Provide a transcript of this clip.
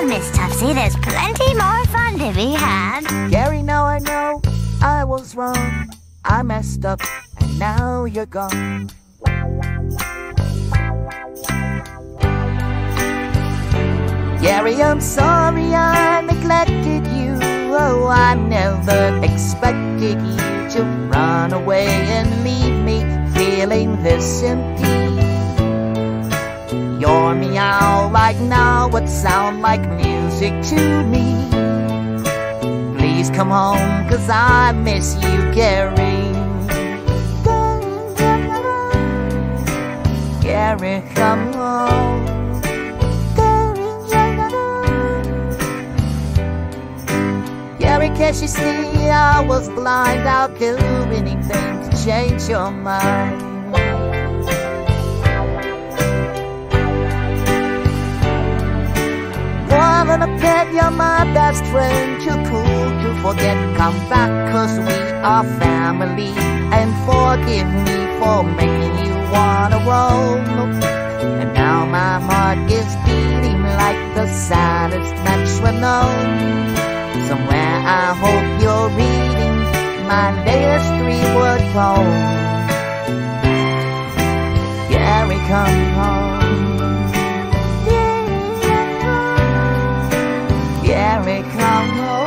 on, Miss Tuftsy. There's plenty more fun to be had. Gary, now I know I was wrong. I messed up, and now you're gone. Gary, I'm sorry I neglected you. Oh, I never expected you to run away and leave me feeling this empty. Now would sound like music to me. Please come home, cause I miss you, Gary. Gary, come home. Gary, can't you see I was blind? I'll do anything to change your mind. Pet, you're my best friend. Too cool to forget. Come back, cause we are family. And forgive me for making you wanna roll. And now my heart is beating like the saddest metronome. Somewhere I hope you're reading my latest three-word poem. Gary, come home. make love.